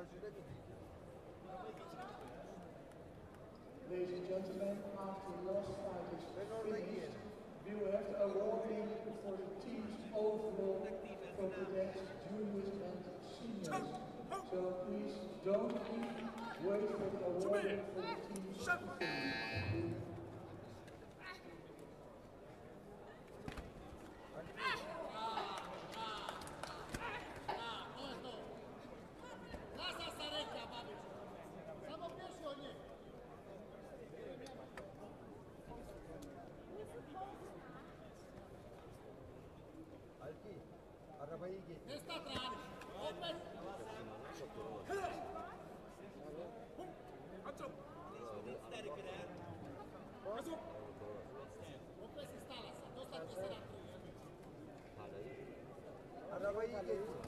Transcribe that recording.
Ladies and gentlemen, after last night is finished, we will have the awarding for the team's overall from the next juniors and seniors. So please don't leave, wait for the for the team's. ভালো